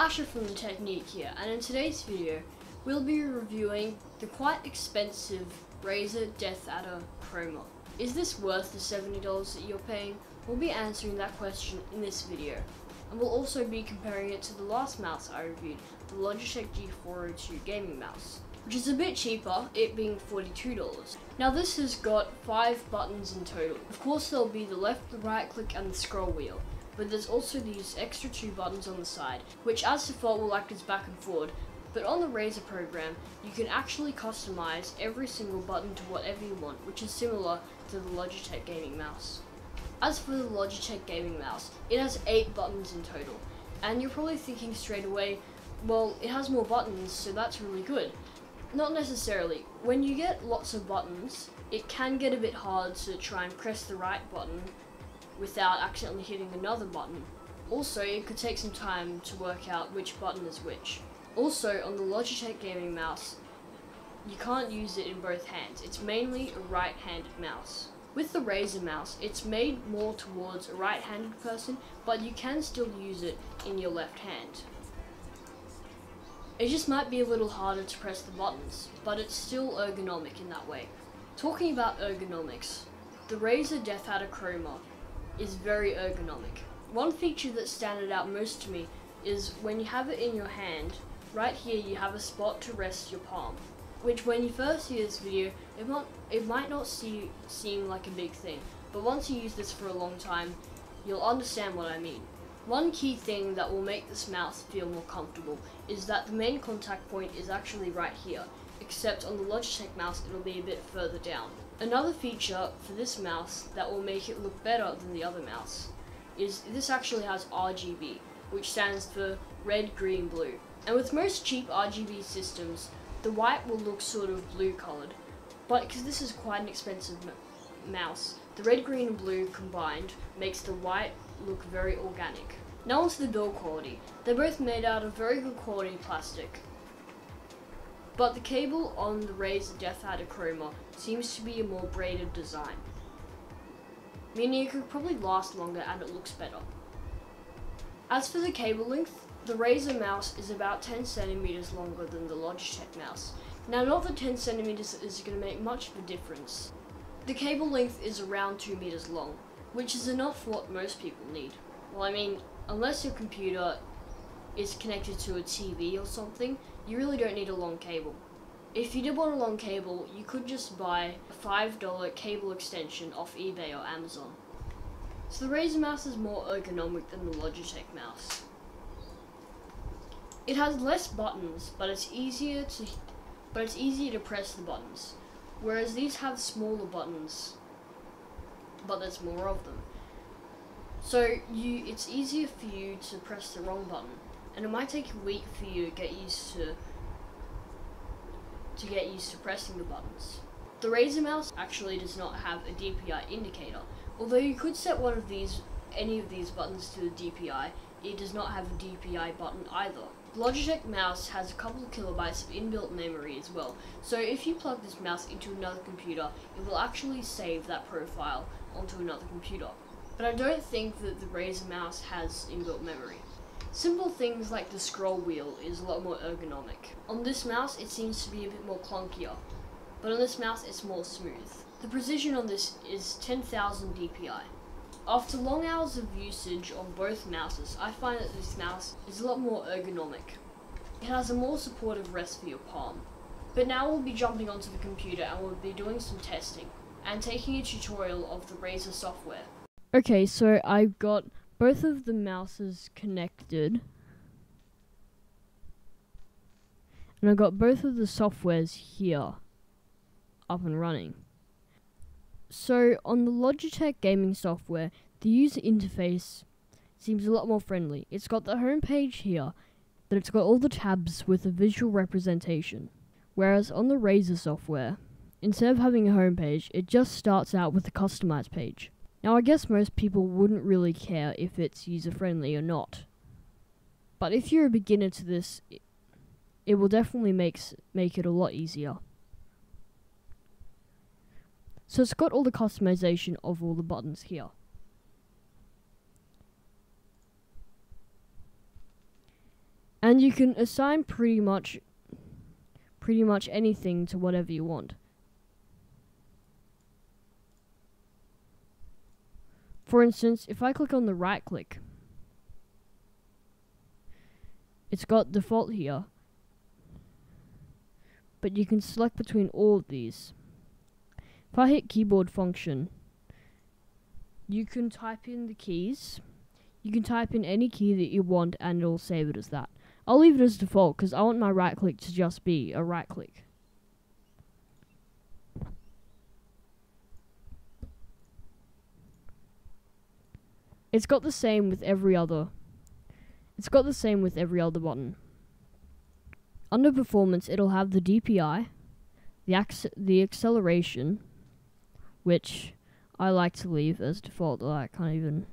Asher from The Technique here, and in today's video, we'll be reviewing the quite expensive Razer Death Adder Chroma. Is this worth the $70 that you're paying? We'll be answering that question in this video. And we'll also be comparing it to the last mouse I reviewed, the Logitech G402 gaming mouse, which is a bit cheaper, it being $42. Now this has got 5 buttons in total. Of course there'll be the left, the right click and the scroll wheel but there's also these extra two buttons on the side, which as default will act as back and forward, but on the Razer program, you can actually customize every single button to whatever you want, which is similar to the Logitech gaming mouse. As for the Logitech gaming mouse, it has 8 buttons in total, and you're probably thinking straight away, well, it has more buttons, so that's really good. Not necessarily. When you get lots of buttons, it can get a bit hard to try and press the right button without accidentally hitting another button. Also, it could take some time to work out which button is which. Also, on the Logitech gaming mouse, you can't use it in both hands. It's mainly a right-handed mouse. With the Razer mouse, it's made more towards a right-handed person, but you can still use it in your left hand. It just might be a little harder to press the buttons, but it's still ergonomic in that way. Talking about ergonomics, the Razer Death Adder Chroma is very ergonomic. One feature that standed out most to me is when you have it in your hand, right here you have a spot to rest your palm. Which when you first see this video, it might, it might not see, seem like a big thing, but once you use this for a long time, you'll understand what I mean. One key thing that will make this mouse feel more comfortable is that the main contact point is actually right here, except on the Logitech mouse it'll be a bit further down. Another feature for this mouse that will make it look better than the other mouse is this actually has RGB, which stands for red, green, blue. And with most cheap RGB systems, the white will look sort of blue colored. But because this is quite an expensive mouse, the red, green and blue combined makes the white look very organic. Now onto the build quality. They're both made out of very good quality plastic. But the cable on the Razer Death Adder Chroma seems to be a more braided design, meaning it could probably last longer and it looks better. As for the cable length, the Razer mouse is about 10 centimeters longer than the Logitech mouse. Now not that 10 centimeters is going to make much of a difference. The cable length is around 2 meters long, which is enough for what most people need. Well I mean, unless your computer is connected to a TV or something, you really don't need a long cable. If you did want a long cable, you could just buy a $5 cable extension off eBay or Amazon. So the Razer mouse is more ergonomic than the Logitech mouse. It has less buttons, but it's easier to but it's easier to press the buttons. Whereas these have smaller buttons, but there's more of them. So you it's easier for you to press the wrong button and it might take a week for you to get used to to get used to pressing the buttons. The Razer mouse actually does not have a DPI indicator, although you could set one of these, any of these buttons to the DPI, it does not have a DPI button either. The Logitech mouse has a couple of kilobytes of inbuilt memory as well, so if you plug this mouse into another computer, it will actually save that profile onto another computer. But I don't think that the Razer mouse has inbuilt memory. Simple things like the scroll wheel is a lot more ergonomic. On this mouse it seems to be a bit more clunkier, but on this mouse it's more smooth. The precision on this is 10,000 dpi. After long hours of usage on both mouses, I find that this mouse is a lot more ergonomic. It has a more supportive rest for your palm. But now we'll be jumping onto the computer and we'll be doing some testing and taking a tutorial of the Razer software. Okay, so I've got both of the mouses connected. And I've got both of the softwares here up and running. So on the Logitech gaming software, the user interface seems a lot more friendly. It's got the home page here, but it's got all the tabs with a visual representation. Whereas on the Razer software, instead of having a home page, it just starts out with a customized page. Now, I guess most people wouldn't really care if it's user friendly or not. But if you're a beginner to this, it will definitely makes make it a lot easier. So it's got all the customization of all the buttons here. And you can assign pretty much pretty much anything to whatever you want. For instance, if I click on the right click, it's got default here, but you can select between all of these. If I hit keyboard function, you can type in the keys, you can type in any key that you want and it'll save it as that. I'll leave it as default because I want my right click to just be a right click. It's got the same with every other. It's got the same with every other button. Under performance, it'll have the DPI, the acc the acceleration, which I like to leave as default. I can't even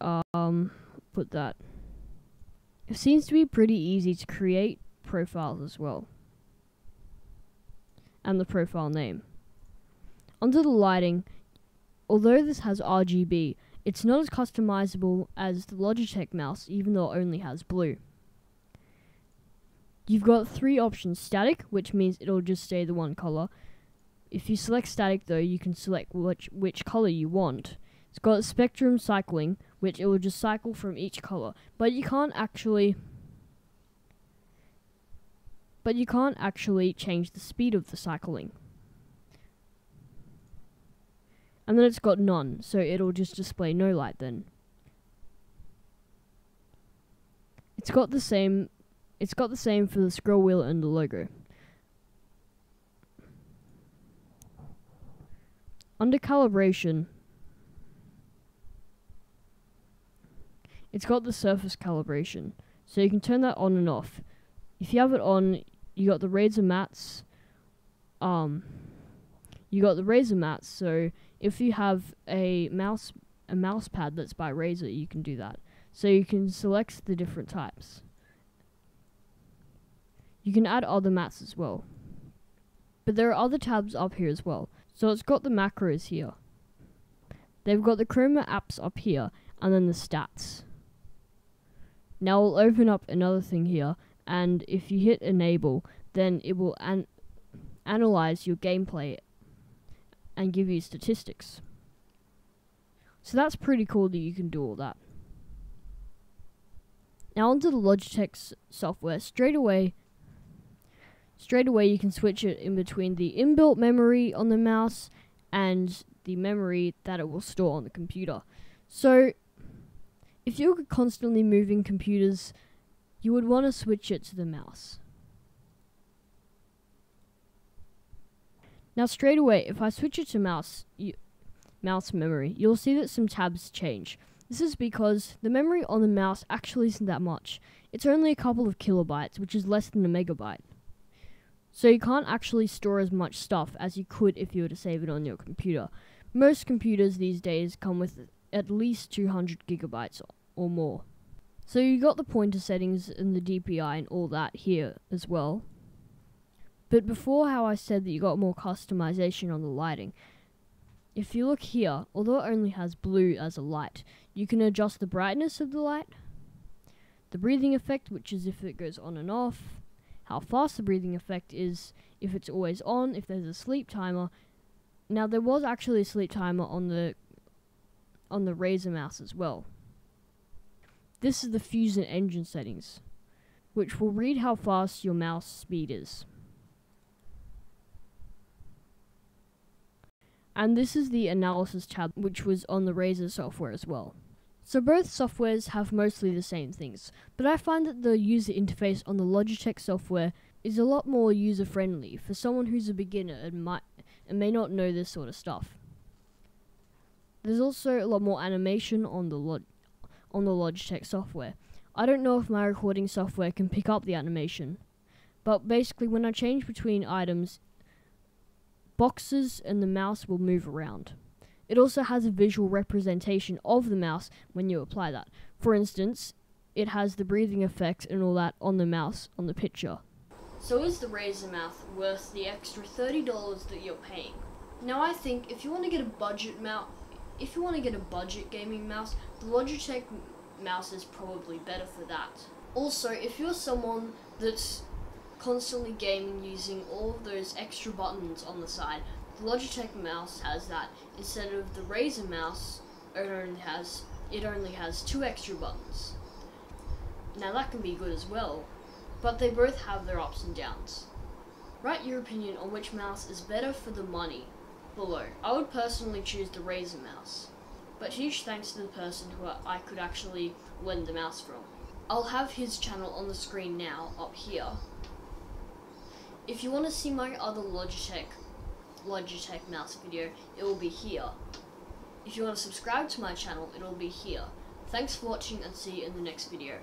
um put that. It seems to be pretty easy to create profiles as well. And the profile name. Under the lighting, although this has RGB, it's not as customizable as the Logitech mouse, even though it only has blue. You've got three options static, which means it'll just stay the one color. If you select static, though, you can select which, which color you want. It's got spectrum cycling, which it will just cycle from each color, but you can't actually. But you can't actually change the speed of the cycling. And then it's got none, so it'll just display no light then. It's got the same it's got the same for the scroll wheel and the logo. Under calibration, it's got the surface calibration, so you can turn that on and off. If you have it on, you got the Razer mats. Um, you got the Razer mats, so if you have a mouse a mouse pad that's by Razer, you can do that. So you can select the different types. You can add other mats as well. But there are other tabs up here as well. So it's got the macros here. They've got the Chroma apps up here, and then the stats. Now we'll open up another thing here, and if you hit enable, then it will an analyze your gameplay and give you statistics. So that's pretty cool that you can do all that. Now onto the Logitech software. Straight away, straight away you can switch it in between the inbuilt memory on the mouse and the memory that it will store on the computer. So if you're constantly moving computers, you would want to switch it to the mouse. Now straight away, if I switch it to mouse, you, mouse memory, you'll see that some tabs change. This is because the memory on the mouse actually isn't that much. It's only a couple of kilobytes, which is less than a megabyte. So you can't actually store as much stuff as you could if you were to save it on your computer. Most computers these days come with at least 200 gigabytes or more. So you got the pointer settings and the DPI and all that here as well. But before how I said that you got more customization on the lighting, if you look here, although it only has blue as a light, you can adjust the brightness of the light, the breathing effect, which is if it goes on and off, how fast the breathing effect is, if it's always on, if there's a sleep timer. Now there was actually a sleep timer on the on the Razer mouse as well. This is the Fusion engine settings, which will read how fast your mouse speed is. And this is the analysis tab which was on the Razer software as well. So both softwares have mostly the same things, but I find that the user interface on the Logitech software is a lot more user friendly for someone who's a beginner and might and may not know this sort of stuff. There's also a lot more animation on the Log on the Logitech software. I don't know if my recording software can pick up the animation, but basically when I change between items, boxes and the mouse will move around. It also has a visual representation of the mouse when you apply that. For instance, it has the breathing effect and all that on the mouse on the picture. So is the Razer mouse worth the extra $30 that you're paying? Now I think if you want to get a budget mouse, if you want to get a budget gaming mouse, the Logitech mouse is probably better for that. Also, if you're someone that's constantly gaming using all of those extra buttons on the side, the Logitech mouse has that instead of the Razer mouse. It only has it only has two extra buttons. Now that can be good as well, but they both have their ups and downs. Write your opinion on which mouse is better for the money below. I would personally choose the Razer mouse, but huge thanks to the person who I could actually lend the mouse from. I'll have his channel on the screen now, up here. If you want to see my other Logitech Logitech mouse video, it will be here. If you want to subscribe to my channel, it will be here. Thanks for watching and see you in the next video.